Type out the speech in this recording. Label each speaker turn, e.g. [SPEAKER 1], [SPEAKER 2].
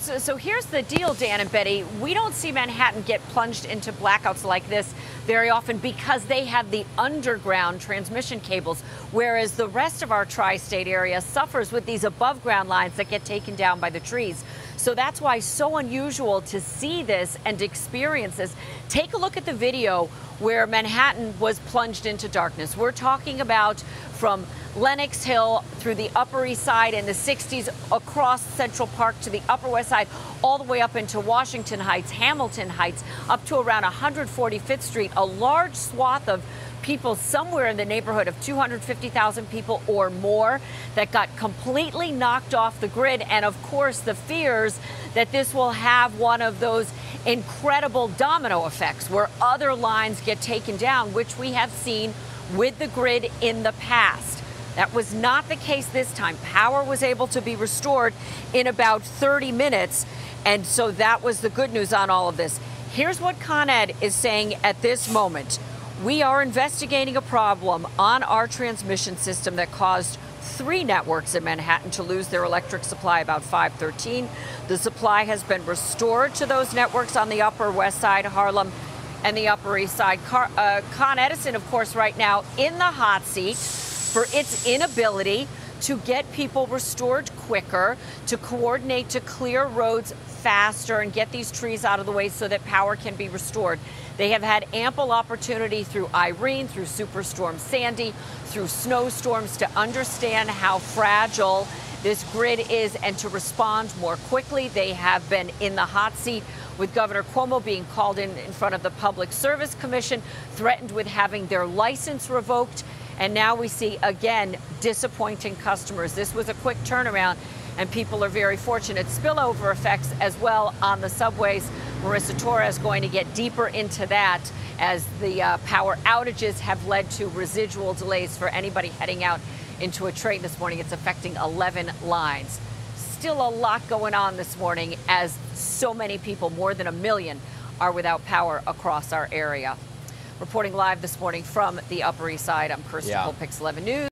[SPEAKER 1] So, so, here's the deal, Dan and Betty. We don't see Manhattan get plunged into blackouts like this very often because they have the underground transmission cables, whereas the rest of our tri state area suffers with these above ground lines that get taken down by the trees. So that's why so unusual to see this and experience this. Take a look at the video where Manhattan was plunged into darkness. We're talking about from Lenox Hill through the Upper East Side in the 60s across Central Park to the Upper West Side, all the way up into Washington Heights, Hamilton Heights, up to around 145th Street. A large swath of people somewhere in the neighborhood of 250,000 people or more that got completely knocked off the grid. And of course, the fears that this will have one of those incredible domino effects where other lines get taken down, which we have seen with the grid in the past. That was not the case this time. Power was able to be restored in about 30 minutes. And so that was the good news on all of this. Here's what Con Ed is saying at this moment. We are investigating a problem on our transmission system that caused three networks in Manhattan to lose their electric supply about 513. The supply has been restored to those networks on the Upper West Side, Harlem, and the Upper East Side. Car, uh, Con Edison, of course, right now in the hot seat for its inability to get people restored quicker, to coordinate to clear roads faster and get these trees out of the way so that power can be restored. They have had ample opportunity through Irene, through Superstorm Sandy, through snowstorms to understand how fragile this grid is and to respond more quickly. They have been in the hot seat with Governor Cuomo being called in in front of the Public Service Commission, threatened with having their license revoked. And now we see again disappointing customers. This was a quick turnaround, and people are very fortunate. Spillover effects as well on the subways. Marissa Torres going to get deeper into that as the uh, power outages have led to residual delays for anybody heading out into a train this morning. It's affecting 11 lines. Still a lot going on this morning as so many people, more than a million, are without power across our area. Reporting live this morning from the Upper East Side, I'm Kirstin yeah. Pix 11 News.